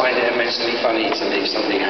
find it immensely funny to leave something.